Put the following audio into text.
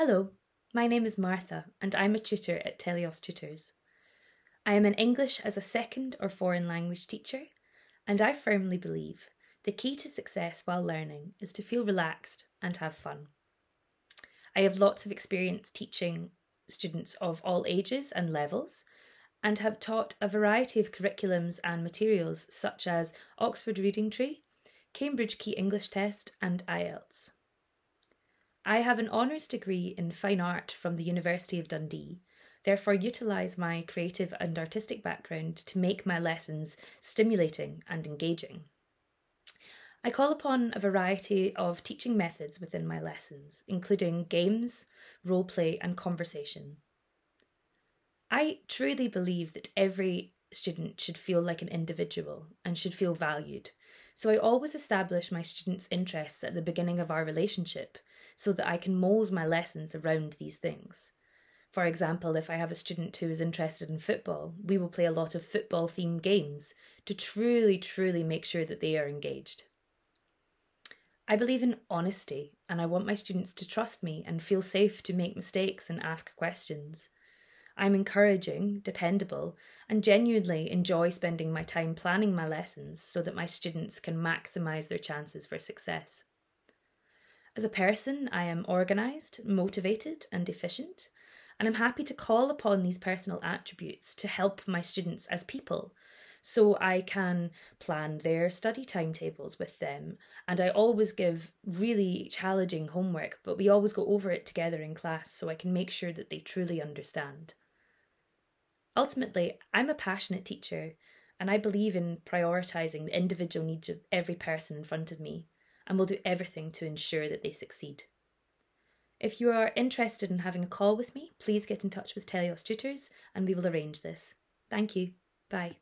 Hello, my name is Martha and I'm a tutor at Telios Tutors. I am an English as a second or foreign language teacher, and I firmly believe the key to success while learning is to feel relaxed and have fun. I have lots of experience teaching students of all ages and levels, and have taught a variety of curriculums and materials such as Oxford Reading Tree, Cambridge Key English Test, and IELTS. I have an honours degree in fine art from the University of Dundee, therefore, utilise my creative and artistic background to make my lessons stimulating and engaging. I call upon a variety of teaching methods within my lessons, including games, role play, and conversation. I truly believe that every student should feel like an individual and should feel valued. So I always establish my students' interests at the beginning of our relationship so that I can mould my lessons around these things. For example, if I have a student who is interested in football, we will play a lot of football themed games to truly, truly make sure that they are engaged. I believe in honesty and I want my students to trust me and feel safe to make mistakes and ask questions. I'm encouraging, dependable, and genuinely enjoy spending my time planning my lessons so that my students can maximise their chances for success. As a person, I am organised, motivated, and efficient, and I'm happy to call upon these personal attributes to help my students as people so I can plan their study timetables with them. And I always give really challenging homework, but we always go over it together in class so I can make sure that they truly understand. Ultimately, I'm a passionate teacher and I believe in prioritising the individual needs of every person in front of me and will do everything to ensure that they succeed. If you are interested in having a call with me, please get in touch with Telios Tutors and we will arrange this. Thank you. Bye.